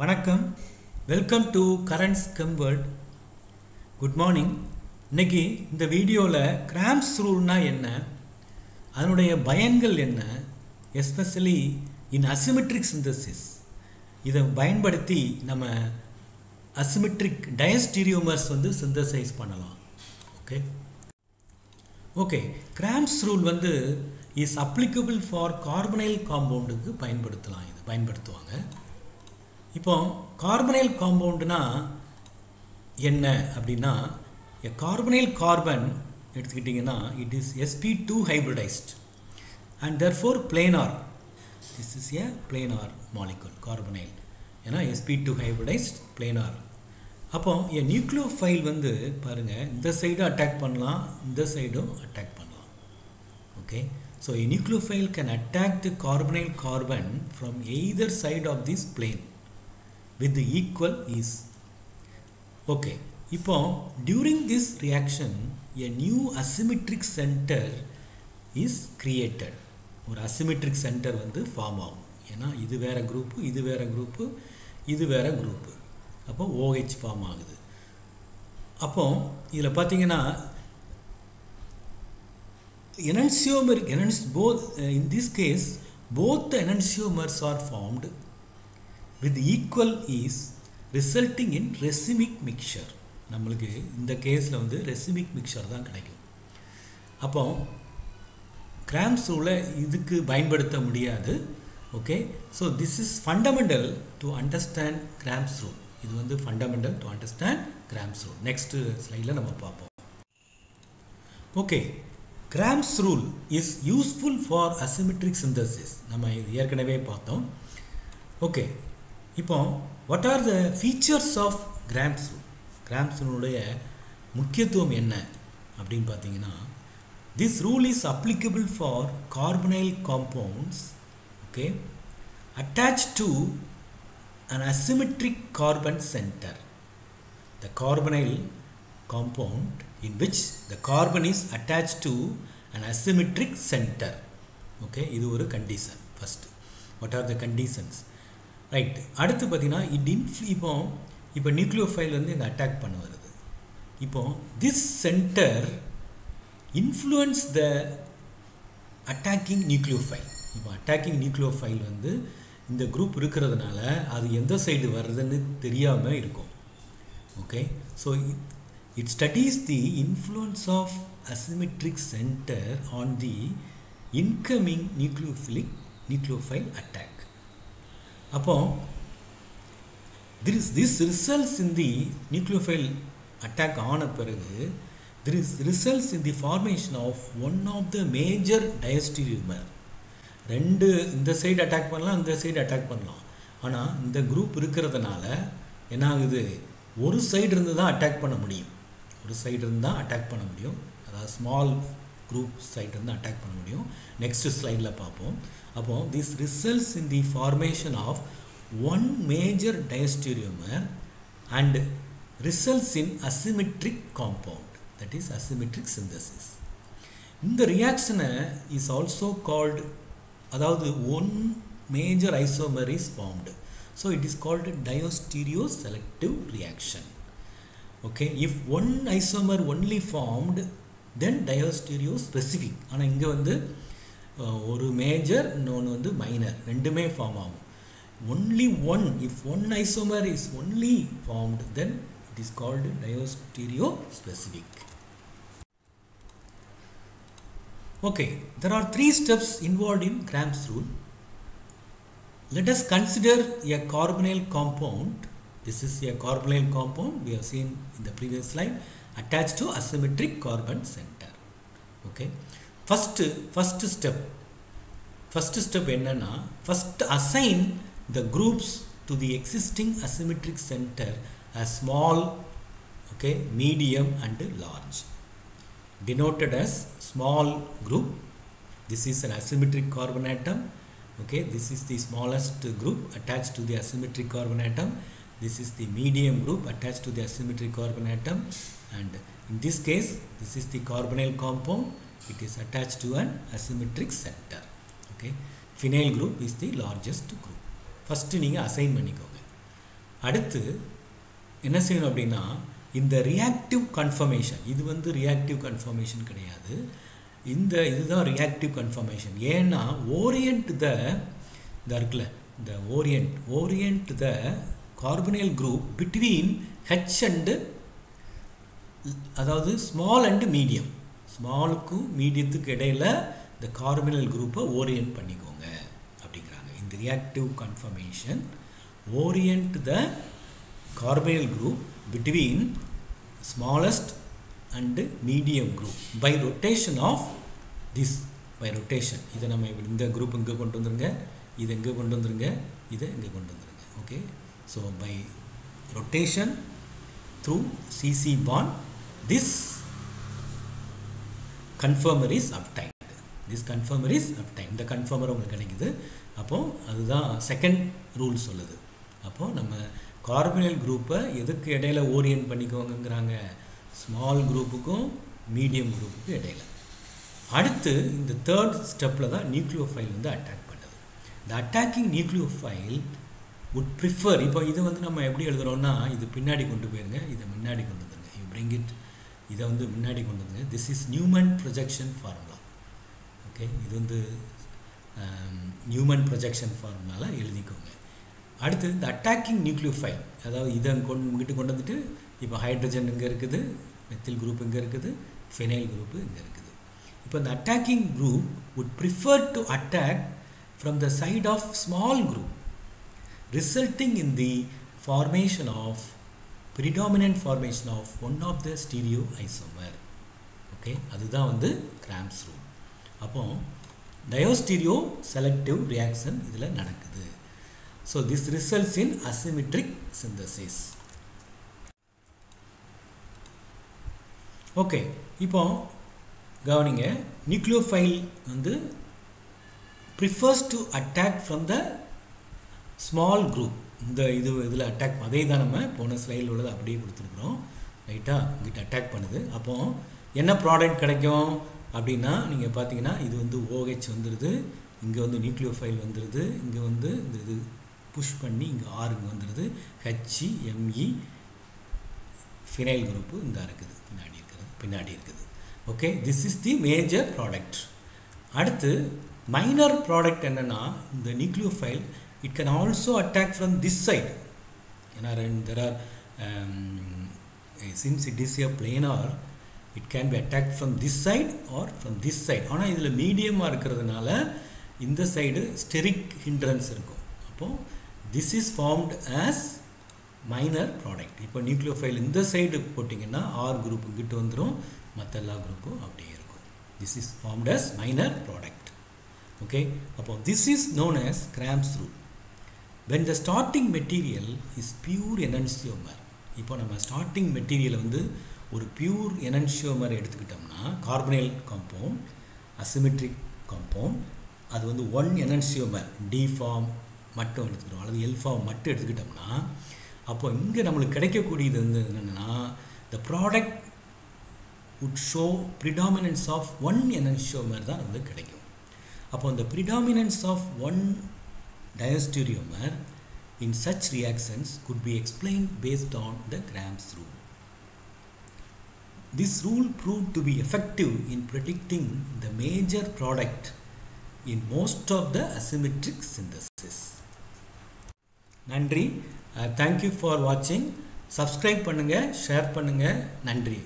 வணக்கம். Welcome to currents com good morning இன்னைக்கு இந்த வீடியோவில் கிராம்ஸ் ரூல்னால் என்ன? அதனுடைய பயன்கள் என்ன? எஸ்பெஷலி இன் அசிமெட்ரிக் சிந்தசிஸ் இதை பயன்படுத்தி நம்ம அசிமெட்ரிக் டயஸ்டீரியோமர்ஸ் வந்து சிந்தசைஸ் பண்ணலாம். ஓகே ஓகே கிராம்ஸ் ரூல் வந்து இஸ் அப்ளிகபிள் ஃபார் கார்பனைல் காம்பவுண்டுக்கு பயன்படுத்தலாம். இது பயன்படுத்துவாங்க. இப்போ கார்பனைல் காம்பவுண்டுனா என்ன அப்படின்னா எ கார்பனைல் கார்பன் எடுத்துக்கிட்டிங்கன்னா it is SP two hybridized and therefore planar this is a planar molecule carbonyl. ஏன்னா எஸ்பி டூ ஹைப்ரிடைஸ்ட் பிளேனார் அப்போ என் நியூக்ளியோஃபைல் வந்து பாருங்கள் இந்த சைடும் அட்டாக் பண்ணலாம் இந்த சைடும் அட்டாக் பண்ணலாம். Okay so a nucleophile can attack the carbonyl carbon from either side of this plane with equal equal okay இப்போ during this reaction a new asymmetric centre is created ஒரு அசிமெட்ரிக் சென்டர் வந்து form ஆகும் ஏன்னா இது வேறு group இது வேறு group இது வேறு குரூப்பு அப்போ ஓஹெச் ஃபார்ம் ஆகுது அப்போ இதில் பார்த்தீங்கன்னா enantiomeric எனன்ஸ் both in this case both both the enantiomers are formed with equal ease resulting in racemic mixture. நம்மளுக்கு இந்த கேஸில் வந்து ரெசிமிக் மிக்சர் தான் கிடைக்கும். அப்போ கிராம்ஸ் ரூலை இதுக்கு பயன்படுத்த முடியாது. Okay so this is fundamental to understand Cram's rule இது வந்து fundamental to understand Cram's rule next ஸ்லைடில் நம்ம பார்ப்போம். Okay Cram's rule is useful for asymmetric synthesis நம்ம இது ஏற்கனவே பார்த்தோம். ஓகே இப்போ what are the features of Cram's rule Cram's ரூலுடைய முக்கியத்துவம் என்ன? அப்படின்னு பார்த்தீங்கன்னா this rule is applicable for carbonyl compounds okay attach to an asymmetric carbon center. The carbonyl compound in which the carbon is attached to an asymmetric center. Okay இது ஒரு condition first what are the conditions right அடுத்து பார்த்தீங்கன்னா it இன்ஃப் இப்போ இப்போ nucleophile வந்து இந்த attack பண்ண வருது. இப்போ this centre influence the attacking nucleophile இப்போ அட்டாக்கிங் நியூக்ளியோஃபைல் வந்து இந்த குரூப் இருக்கிறதுனால அது எந்த சைடு வருதுன்னு தெரியாமல் இருக்கும். Okay so it studies the influence of asymmetric centre on the incoming nucleophilic nucleophile attack அப்போ this this results in the nucleophile attack ஆன பிறகு there is results in the formation of one of the major diastereomer ரெண்டு இந்த side attack பண்ணலாம் இந்த side attack பண்ணலாம். ஆனால் இந்த குரூப் இருக்கிறதுனால என்ன ஆகுது ஒரு சைடு இருந்து தான் அட்டாக் பண்ண முடியும். ஒரு சைடு இருந்து தான் அட்டாக் பண்ண முடியும். அதாவது ஸ்மால் குரூப் சைடு இருந்து அட்டாக் பண்ண முடியும். நெக்ஸ்ட் ஸ்லைடில் பார்ப்போம். அப்போ this results in the formation of one major diastereomer and results in asymmetric compound that is asymmetric synthesis இந்த ரியாக்ஷனை இஸ் ஆல்சோ கால்டு அதாவது one major isomer is formed so it is called diastereoselective reaction okay if one isomer only formed then டயோஸ்டீரியோ specific ஆனால் இங்கே வந்து ஒரு major இன்னொன்று வந்து minor ரெண்டுமே ஃபார்ம் ஆகும் only one if one isomer is only formed then it is called diastereo specific Okay, there are three steps involved in Cramp's rule. Let us consider a carbonyl compound. This is a carbonyl compound we have seen in the previous slide attached to asymmetric carbon center. Okay, first first step. First step என்னன்னா first assign the groups to the existing asymmetric center as small, okay, medium and large. denoted as small group this is an asymmetric carbon atom okay this is the smallest group attached to the asymmetric carbon atom this is the medium group attached to the asymmetric carbon atom And in this case this is the carbonyl compound. It is attached to an asymmetric center. Okay? Phenyl group is the largest group. First நீங்கள் assign பண்ணிக்கோங்க. அடுத்து என்ன செய்யணும் அப்படின்னா இந்த reactive confirmation இது வந்து reactive confirmation கிடையாது. இந்த இதுதான் ரியாக்டிவ் கன்ஃபர்மேஷன் ஏன்னா ஓரியன்ட் த இந்த இருக்குல்ல இந்த orient orient the carbonyl group between H and அதாவது ஸ்மால் அண்டு மீடியம் ஸ்மாலுக்கும் மீடியத்துக்கு இடையில் இந்த கார்பனியல் குரூப்பை ஓரியன்ட் பண்ணிக்கோங்க அப்படிங்கிறாங்க. இந்த reactive conformation orient the carbonyl group between smallest and medium group by rotation of this by rotation இதை நம்ம இப்படி இந்த குரூப் இங்கே கொண்டு வந்துருங்க இதை இங்கே கொண்டு வந்துருங்க இதை இங்கே கொண்டு வந்துருங்க. Okay so by rotation through C C bond this conformer is up time this conformer is up time இந்த கன்ஃபர்மர் உங்களுக்கு கிடைக்குது. அப்போது அதுதான் செகண்ட் ரூல் சொல்லுது. அப்போது நம்ம கார்பனியல் குரூப்பை எதுக்கு இடையில ஓரியன்ட் பண்ணிக்கோங்கங்கிறாங்க? ஸ்மால் குரூப்புக்கும் மீடியம் குரூப்புக்கும் இடையில. அடுத்து இந்த தேர்ட் ஸ்டெப்பில் தான் நியூக்ளியோஃபைல் வந்து அட்டாக் பண்ணுது. இந்த அட்டாக்கிங் நியூக்ளியோஃபைல் உட் ப்ரிஃபர் இப்போ இதை வந்து நம்ம எப்படி எழுதுகிறோம்னா இது பின்னாடி கொண்டு போயிருங்க இதை முன்னாடி கொண்டு வந்துருங்க. யூ பிரிங் இட் இதை வந்து முன்னாடி கொண்டு வந்து this is Newman projection formula okay இது வந்து நியூமன் ப்ரொஜெக்ஷன் ஃபார்முலாவில் எழுதிக்கோங்க. அடுத்து இந்த அட்டாக்கிங் நியூக்ளியோஃபைல் அதாவது இதை கொண்டு உங்ககிட்ட கொண்டு வந்துட்டு இப்போ ஹைட்ரஜன் இங்கே இருக்குது மெத்தில் குரூப் இங்கே இருக்குது ஃபெனைல் குரூப்பு இங்கே இருக்குது. இப்போ இந்த attacking group would prefer to attack from the side of small group resulting in the formation of predominant formation of one of the stereoisomer okay அதுதான் வந்து கிராம்ஸ் ரூல் அப்போ டயோஸ்டீரியோ செலக்டிவ் ரியாக்ஷன் இதில் நடக்குது. So this results in asymmetric synthesis okay இப்போ கவனிங்க. Nucleophile வந்து prefers to attack from the small group இந்த இது இதில் அட்டாக் அதே தான் நம்ம போன ஸ்லைடில் உள்ளது அப்படியே கொடுத்துருக்குறோம். ரைட்டாக இங்கிட்ட அட்டாக் பண்ணுது. அப்போது என்ன ப்ராடக்ட் கிடைக்கும் அப்படின்னா நீங்கள் பார்த்தீங்கன்னா இது வந்து ஓஹெச் வந்துடுது இங்கே வந்து நியூக்ளியோஃபைல் வந்துடுது இங்கே வந்து இந்த இது புஷ் பண்ணி இங்கே ஆறுங்க இங்கே வந்துடுது ஹெச்இ எம்இ ஃபினைல் குரூப்பு இந்த இருக்குது. பின்னாடி இருக்கிறது பின்னாடி இருக்குது. Okay this is the major product அடுத்து மைனர் ப்ராடக்ட் என்னென்னா இந்த nucleophile it can also attack from this side ஏன்னா ரெண்டு there are since it is a planar it can be attack from this side or from this side ஆனால் இதில் மீடியமாக இருக்கிறதுனால இந்த சைடு ஸ்டெரிக் ஹிண்ட்ரன்ஸ் இருக்கும். அப்போது this is formed as minor product இப்போ நியூக்ளியோஃபைல் இந்த சைடு போட்டிங்கன்னா ஆர் குரூப்பு கிட்ட வந்துடும் மற்ற எல்லா குரூப்பும் அப்படியே இருக்கும். This is formed as minor product okay அப்போ this is known as Cram's rule when the starting material is pure enantiomer இப்போ நம்ம ஸ்டார்டிங் மெட்டீரியலை வந்து ஒரு பியூர் எனன்சியோமர் எடுத்துக்கிட்டோம்னா கார்பனைல் காம்பவுண்ட் அசிமெட்ரிக் காம்பவுண்ட் அது வந்து ஒன் எனன்சியோமர் டி ஃபார்ம் மட்டும் எடுத்துக்கிறோம் அல்லது எல் ஃபார்ம் மட்டும் எடுத்துக்கிட்டோம்னா அப்போ இங்கே நம்மளுக்கு கிடைக்கக்கூடியது வந்து என்னென்னா the product would show predominance of one enantiomer தான் நம்மளுக்கு கிடைக்கும். அப்போ இந்த predominance of one diastereomer in such reactions could be explained based on the Gram's rule. This rule proved to be effective in predicting the major product in most of the asymmetric synthesis. நன்றி thank you for வாட்சிங் subscribe பண்ணுங்கள் share பண்ணுங்கள் நன்றி